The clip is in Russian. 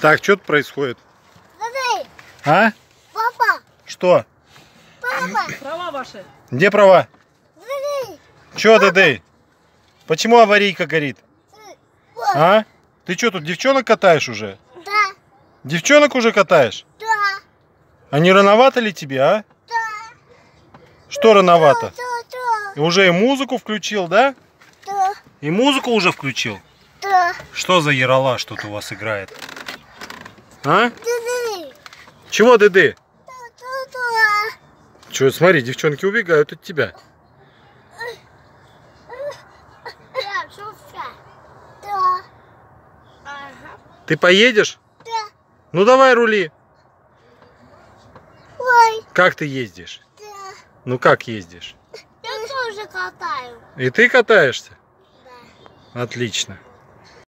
Так, что тут происходит? Смотри, А? папа, Что? папа, Права ваши. Где права? смотри. Чё, Дэдэй? Почему аварийка горит? Вот, А? Ты что, тут девчонок катаешь уже? да, Девчонок уже катаешь? да, А не рановато ли тебе, а? да, Что рановато? да, да, Уже и музыку включил, да? да, И музыку уже включил? да, Что за яролаж тут у вас играет? А? смотри. Чего, да. Че, смотри, девчонки убегают от тебя. Да. Ты поедешь? Да. Ну давай рули. Ой, Как ты ездишь? да. Ну как ездишь? Я тоже катаю. И ты катаешься? Да. Отлично.